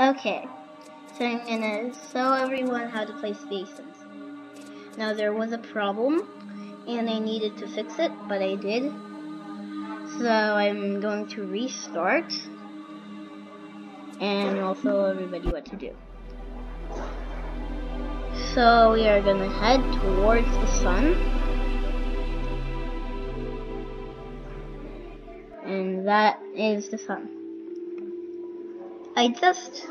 Okay, so I'm gonna show everyone how to play Space Sims. Now there was a problem, and I needed to fix it, but I did. So I'm going to restart, and I'll show everybody what to do. So we are gonna head towards the sun. And that is the sun. I just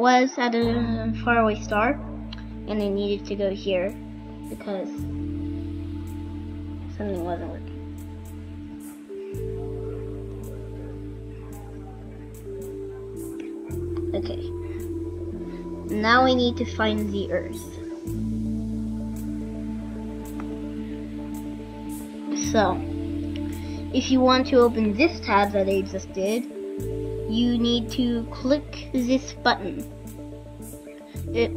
was at a faraway star and I needed to go here because something wasn't working. Okay. Now we need to find the Earth. So, if you want to open this tab that I just did, you need to click this button. It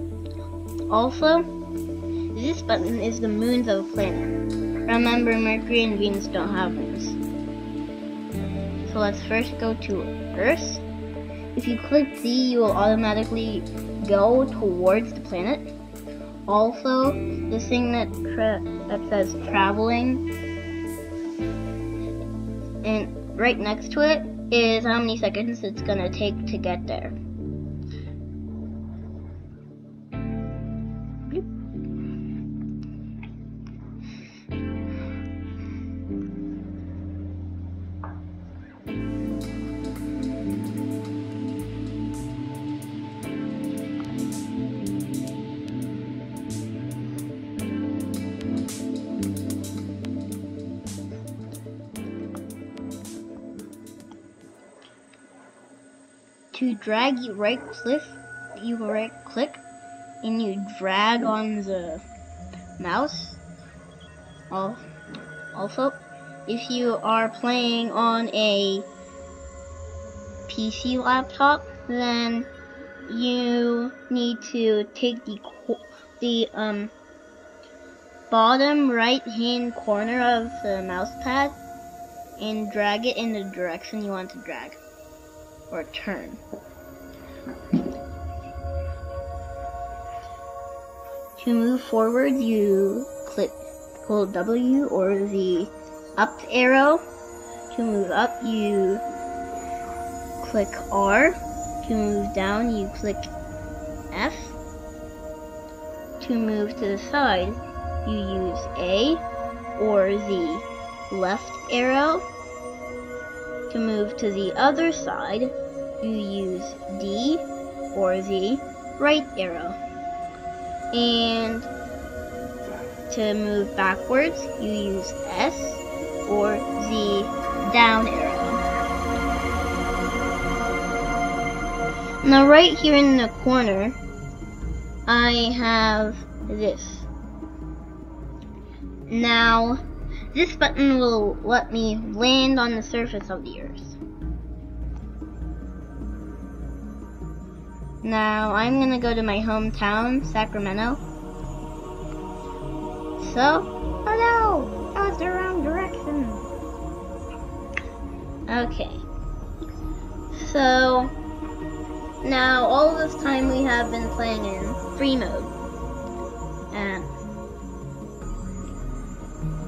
also, this button is the moons of a planet. Remember, Mercury and Venus don't have moons. So let's first go to Earth. If you click Z, you will automatically go towards the planet. Also, the thing that that says traveling, and right next to it is how many seconds it's gonna take to get there. To drag you right click you right click and you drag on the mouse. Also if you are playing on a PC laptop then you need to take the the um bottom right hand corner of the mouse pad and drag it in the direction you want to drag or turn. To move forward, you click hold W or the up arrow. To move up, you click R. To move down, you click F. To move to the side, you use A or the left arrow. To move to the other side, you use D or the right arrow. And to move backwards, you use S or the down arrow. Now right here in the corner, I have this. Now, this button will let me land on the surface of the Earth. Now I'm gonna go to my hometown, Sacramento. So, oh no, that was the wrong direction. Okay. So, now all this time we have been playing in free mode. And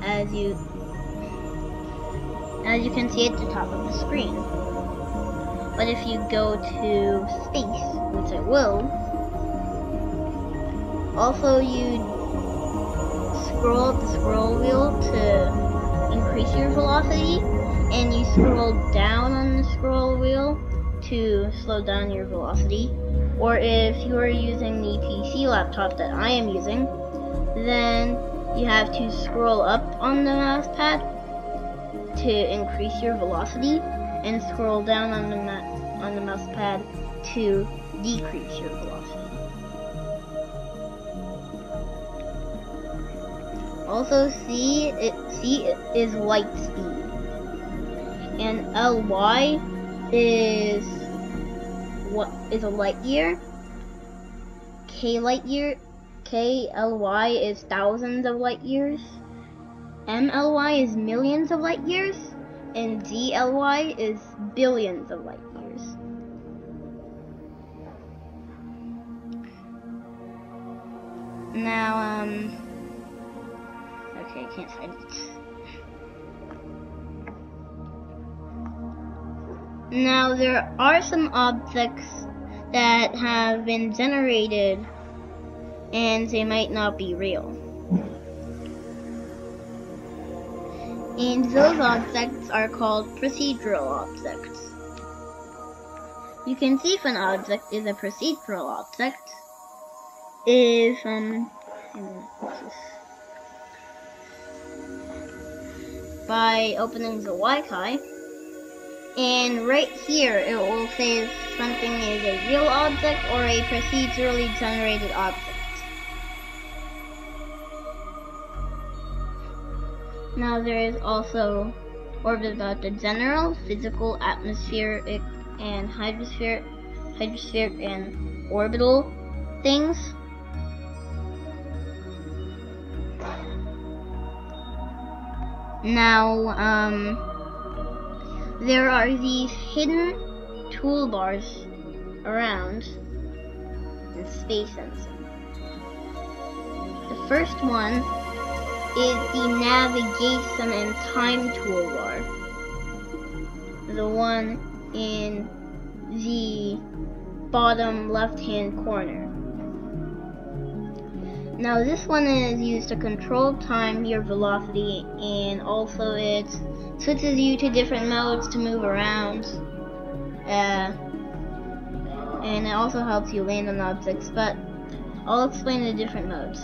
as you as you can see at the top of the screen. But if you go to space, which I will, also you scroll the scroll wheel to increase your velocity, and you scroll down on the scroll wheel to slow down your velocity. Or if you are using the PC laptop that I am using, then you have to scroll up on the mouse pad to increase your velocity and scroll down on the on the mouse pad to decrease your velocity. Also, C it, C is light speed, and Ly is what is a light year. K light year, K L Y is thousands of light years. M L Y is millions of light years and DLY is billions of light years. Now, um, okay, I can't find it. Now, there are some objects that have been generated and they might not be real. And those objects are called procedural objects. You can see if an object is a procedural object if um by opening the Wi-Fi and right here it will say if something is a real object or a procedurally generated object. Now there is also orbit about the general, physical, atmospheric, and hydrospheric, hydrospheric and orbital things. Now, um, there are these hidden toolbars around in SpaceEngine. The first one is the navigation and time toolbar. The one in the bottom left hand corner. Now this one is used to control time, your velocity, and also it switches you to different modes to move around. Uh, and it also helps you land on objects, but I'll explain the different modes.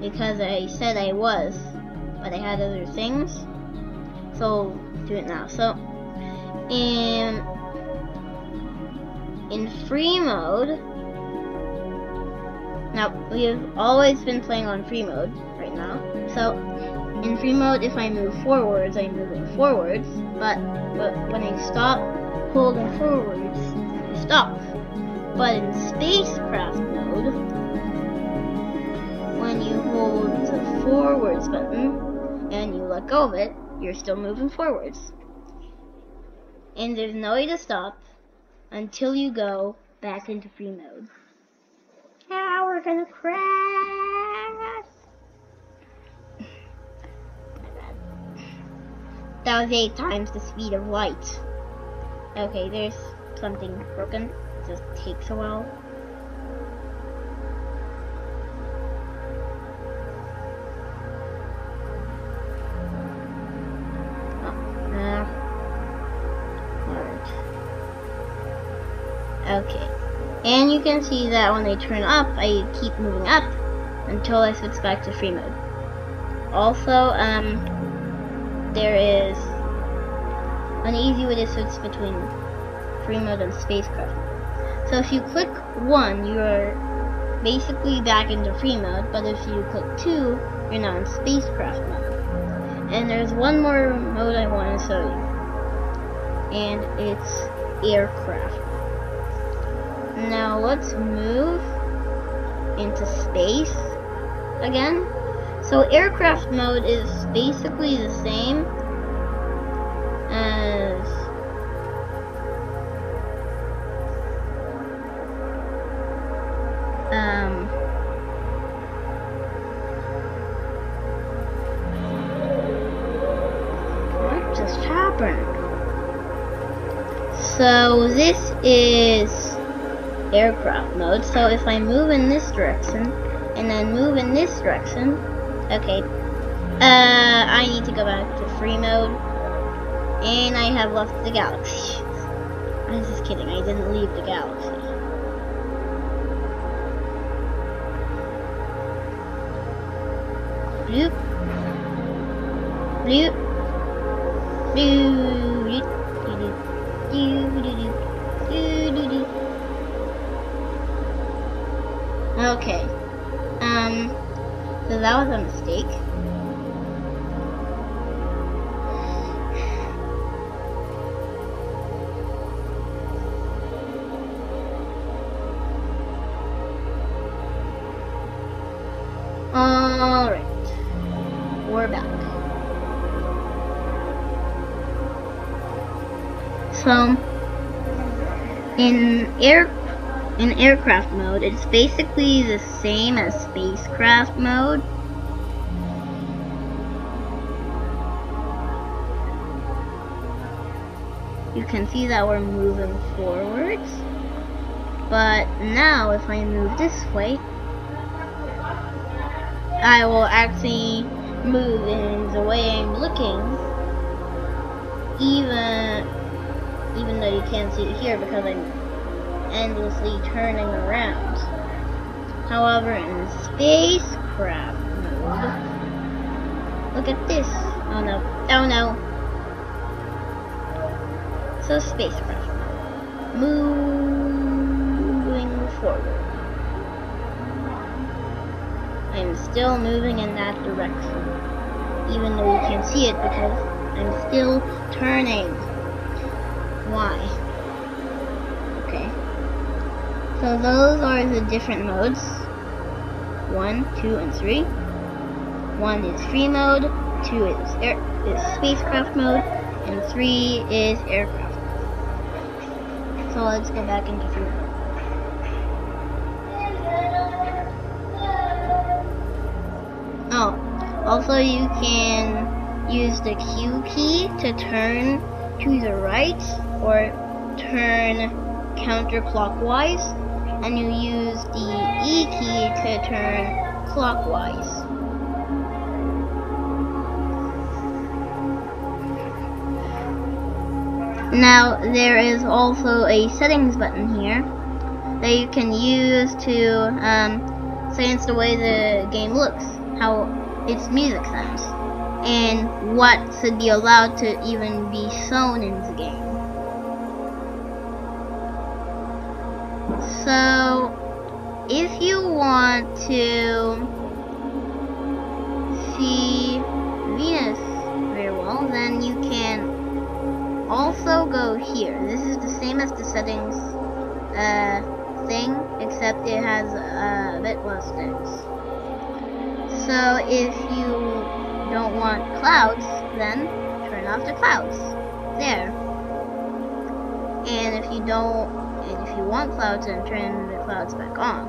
Because I said I was, but I had other things. So, do it now. So, in, in free mode, now, we have always been playing on free mode right now. So, in free mode, if I move forwards, I'm moving forwards. But, but when I stop holding forwards, I stop. But in spacecraft mode, hold the forwards button and you let go of it, you're still moving forwards. And there's no way to stop until you go back into free mode. Now we're gonna crash. That was eight times the speed of light. Okay, there's something broken. It just takes a while. You can see that when they turn up, I keep moving up until I switch back to free mode. Also, um, there is an easy way to switch between free mode and spacecraft mode. So if you click 1, you're basically back into free mode, but if you click 2, you're now in spacecraft mode. And there's one more mode I want to show you, and it's aircraft now let's move into space again. So aircraft mode is basically the same as um what just happened? So this is aircraft mode. So if I move in this direction, and then move in this direction, okay, uh, I need to go back to free mode, and I have left the galaxy. I'm just kidding, I didn't leave the galaxy. Bloop. Bloop. Bloop. Bloop. Bloop. Bloop. Bloop. Okay. Um, so that was a mistake. Alright. We're back. So, in air in aircraft mode, it's basically the same as spacecraft mode. You can see that we're moving forwards. But now, if I move this way, I will actually move in the way I'm looking, even even though you can't see it here because I'm endlessly turning around. However, in spacecraft mode, look at this. Oh no, oh no. So spacecraft moving forward. I'm still moving in that direction, even though you can't see it because I'm still turning. Why? So those are the different modes. One, two, and three. One is free mode, two is air is spacecraft mode, and three is aircraft. mode. So let's go back into free mode. Oh, also you can use the Q key to turn to the right or turn counterclockwise and you use the E key to turn clockwise. Now there is also a settings button here that you can use to um, change the way the game looks how its music sounds and what should be allowed to even be shown in the game. So, if you want to see Venus very well, then you can also go here. This is the same as the settings uh, thing, except it has a bit less things. So if you don't want clouds, then turn off the clouds. There. And if you don't, you want clouds, then turn the clouds back on.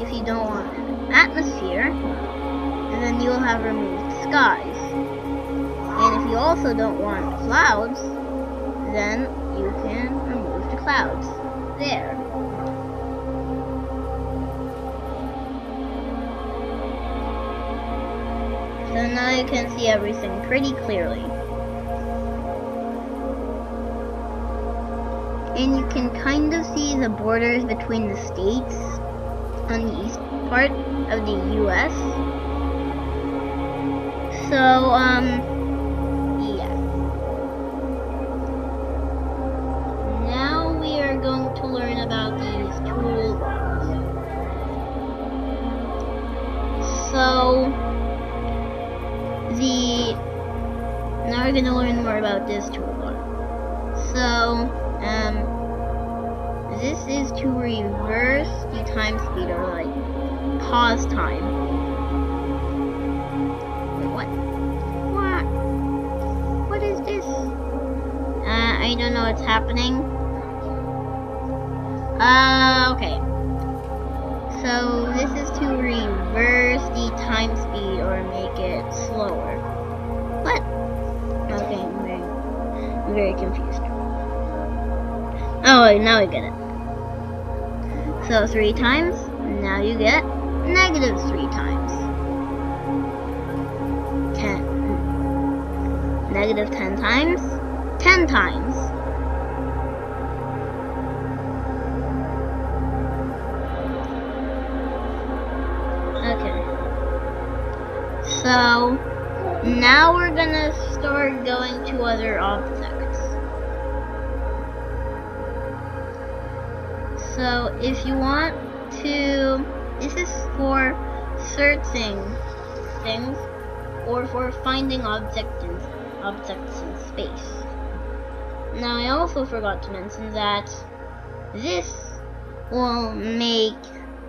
If you don't want atmosphere, then you'll have removed skies. And if you also don't want clouds, then you can remove the clouds. There. So now you can see everything pretty clearly. And you can kind of see the borders between the states on the east part of the US. So, um, yeah. Now we are going to learn about these toolbars. So, the now we're gonna learn more about this toolbar. So, time speed or like pause time. Wait, what? What? What is this? Uh, I don't know what's happening. Uh, okay. So this is to reverse the time speed or make it slower. What? Okay, I'm very, I'm very confused. Oh, now I get it. So three times, now you get negative three times. Ten. Negative ten times, ten times. Okay. So, now we're gonna start going to other objects. So, if you want to, this is for searching things or for finding objects in, objects in space. Now, I also forgot to mention that this will make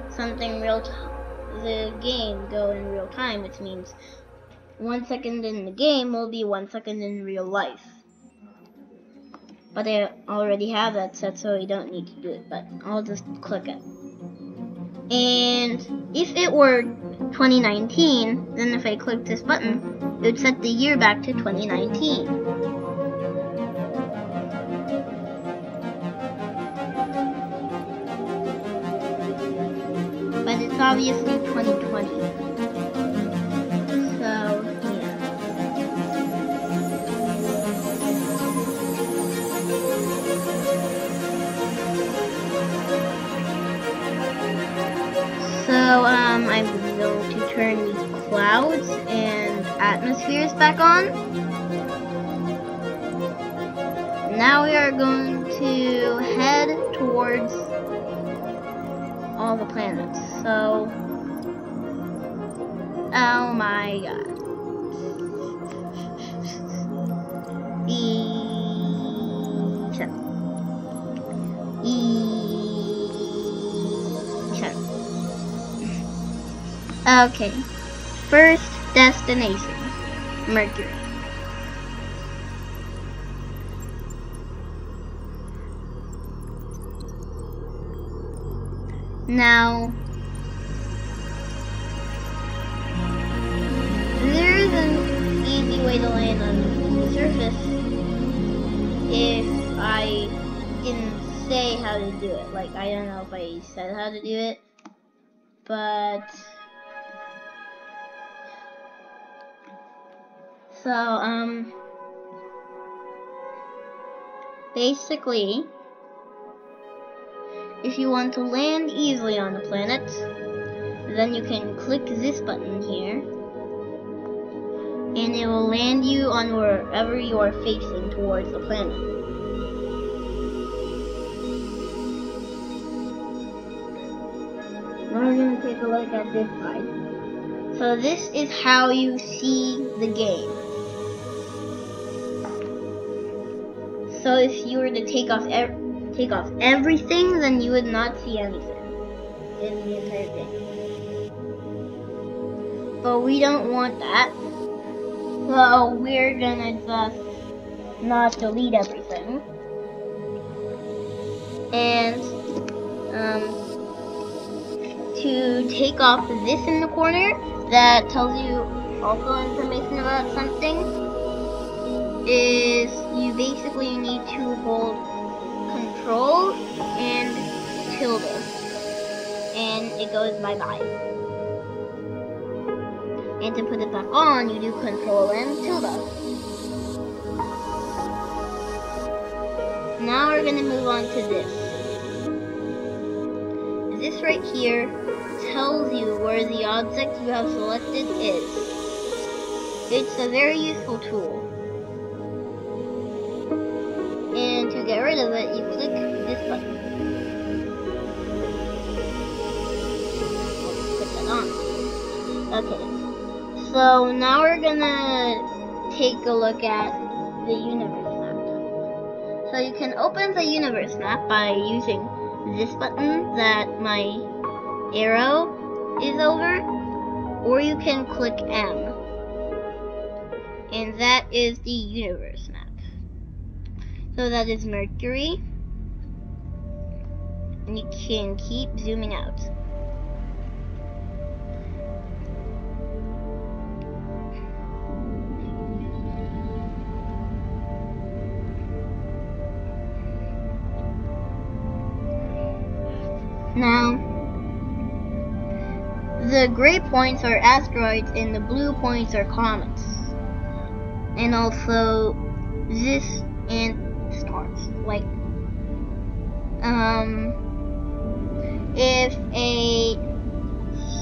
something real the game go in real time, which means one second in the game will be one second in real life. But I already have that set, so you don't need to do it. But I'll just click it. And if it were 2019, then if I click this button, it would set the year back to 2019. But it's obviously 2020. So, um, I'm going to turn these clouds and atmospheres back on. Now we are going to head towards all the planets. So, oh my god. Okay. First destination. Mercury. Now, there is an easy way to land on the surface if I didn't say how to do it. Like, I don't know if I said how to do it, but. So, um. Basically, if you want to land easily on the planet, then you can click this button here, and it will land you on wherever you are facing towards the planet. Now we're going to take a look at this side. So this is how you see the game. So if you were to take off take off everything, then you would not see anything in the entire game. But we don't want that. So we're gonna just not delete everything. And um, to take off this in the corner that tells you also information about something is you basically need to hold control and tilde and it goes bye bye. And to put it back on you do control and tilde. Now we're gonna move on to this. This right here tells you where the object you have selected is. It's a very useful tool. Get rid of it, you click this button. Oh, put that on. Okay. So now we're gonna take a look at the universe map. So you can open the universe map by using this button that my arrow is over, or you can click M. And that is the universe map. So that is Mercury. And you can keep zooming out. Now, the gray points are asteroids and the blue points are comets. And also this and. Like um if a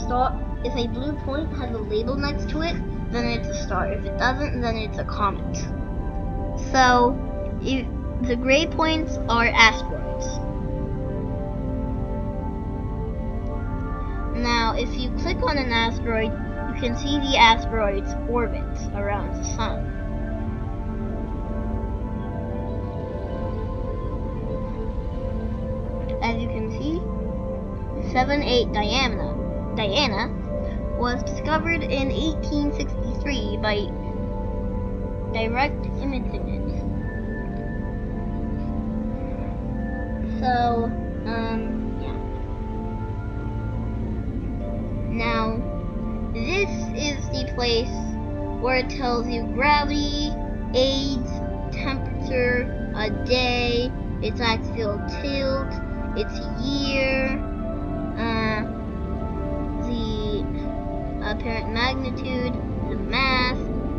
star if a blue point has a label next to it, then it's a star. If it doesn't, then it's a comet. So if the gray points are asteroids. Now, if you click on an asteroid, you can see the asteroid's orbit around the sun. 7-8 Diana, Diana was discovered in 1863 by direct imaging it. um, yeah. Now, this is the place where it tells you gravity, age, temperature, a day, its axial tilt, its year, apparent magnitude, the mass,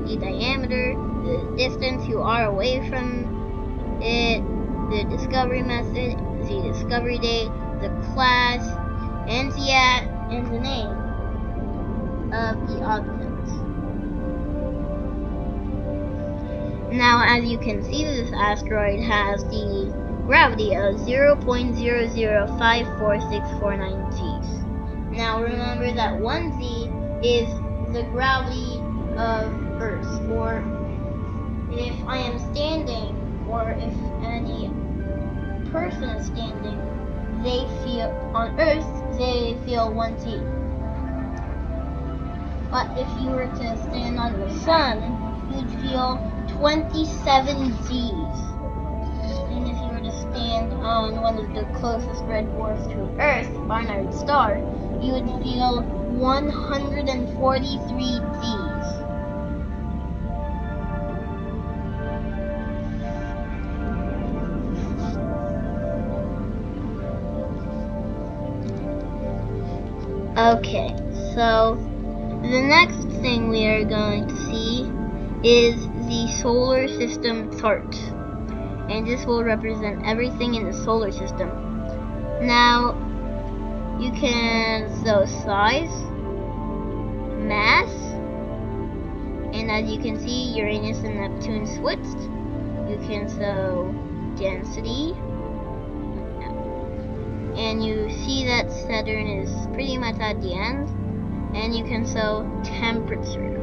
the diameter, the distance you are away from it, the discovery method, the discovery date, the class, and the, uh, and the name of the object. Now, as you can see, this asteroid has the gravity of 0.00546449 Gs. Now, remember that 1 G is the gravity of Earth, or if I am standing, or if any person is standing, they feel, on Earth, they feel 1 G. But if you were to stand on the sun, you'd feel 27 Gs. And if you were to stand on one of the closest red dwarfs to Earth, Barnard Star, you would feel 143 Ds. Okay, so the next thing we are going to see is the solar system chart. And this will represent everything in the solar system. Now, you can so size, and as you can see, Uranus and Neptune switched. You can show density, and you see that Saturn is pretty much at the end, and you can show temperature.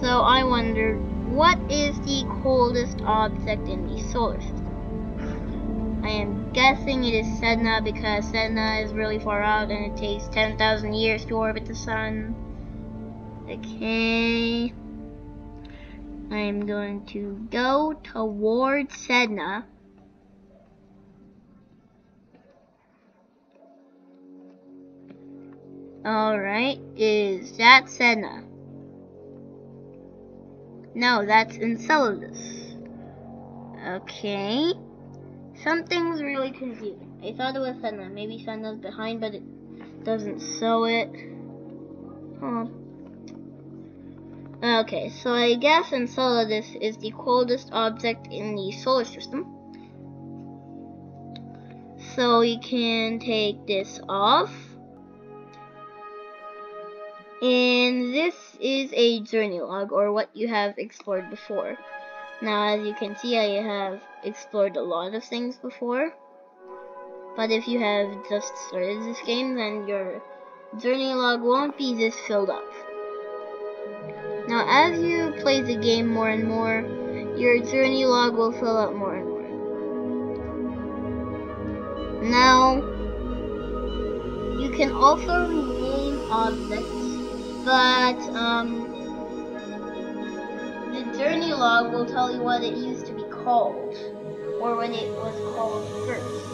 So I wondered, what is the coldest object in the solar system? I am guessing it is Sedna because Sedna is really far out and it takes 10,000 years to orbit the sun. Okay. I'm going to go towards Sedna. Alright, is that Sedna? No, that's Enceladus. Okay. Something's really confusing. I thought it was Sedna. Maybe Sedna's behind, but it doesn't show it. Huh. Okay, so I guess Enceladus is the coldest object in the solar system. So we can take this off. And this is a journey log, or what you have explored before. Now, as you can see, I have explored a lot of things before. But if you have just started this game, then your journey log won't be this filled up. Now, as you play the game more and more, your journey log will fill up more and more. Now, you can also rename objects but um, the journey log will tell you what it used to be called, or when it was called first.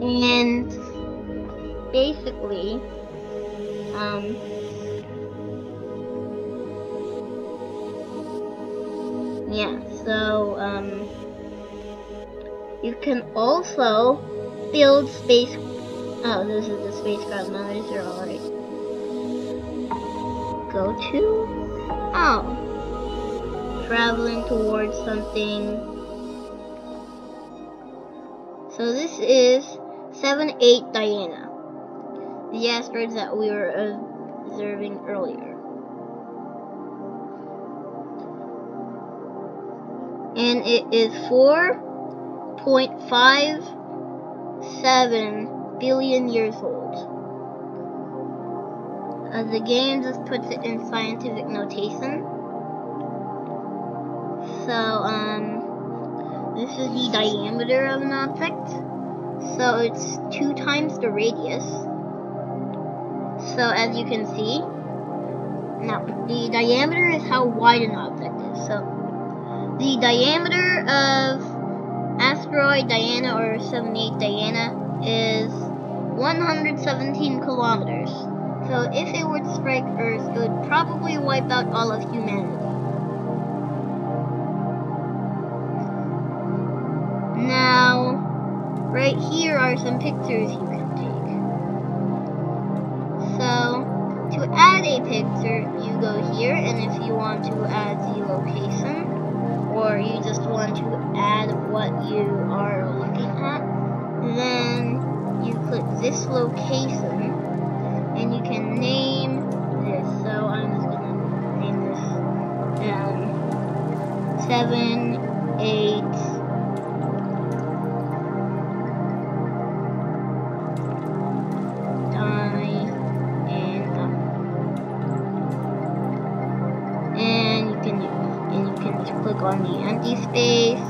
And basically, um, yeah, so um, you can also build space Oh, this is the spacecraft numbers are alright. Go to? Oh. Traveling towards something. So this is 7-8 Diana. The asteroids that we were observing earlier. And it is 4.57 billion years old. Uh, the game just puts it in scientific notation. So, um, this is the diameter of an object. So it's two times the radius. So as you can see, now the diameter is how wide an object is. So The diameter of asteroid Diana or 78 Diana is 117 kilometers. So if it were to strike Earth, it would probably wipe out all of humanity. Now, right here are some pictures picture, you go here, and if you want to add the location, or you just want to add what you are looking at, then you click this location, and you can name click on the empty space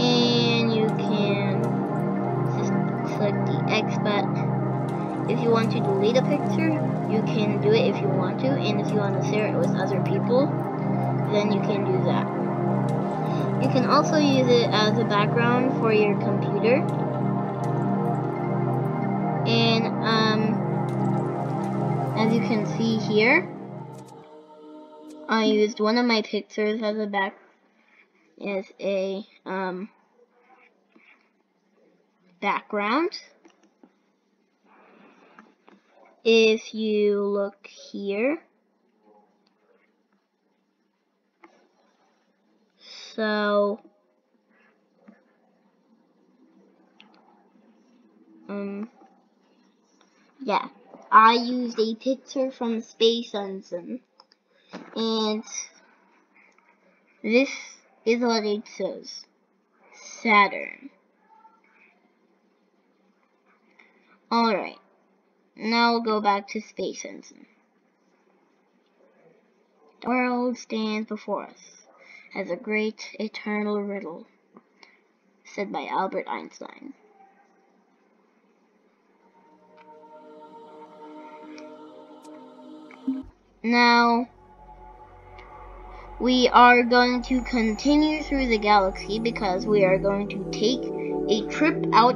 and you can just click the X button. If you want to delete a picture, you can do it if you want to, and if you want to share it with other people, then you can do that. You can also use it as a background for your computer. And um, as you can see here, I used one of my pictures as a back as a um, background. If you look here, so um yeah, I used a picture from SpaceEngine. And this is what it says. Saturn. Alright. Now we'll go back to SpaceEngine. The world stands before us as a great eternal riddle, said by Albert Einstein. Now, we are going to continue through the galaxy because we are going to take a trip out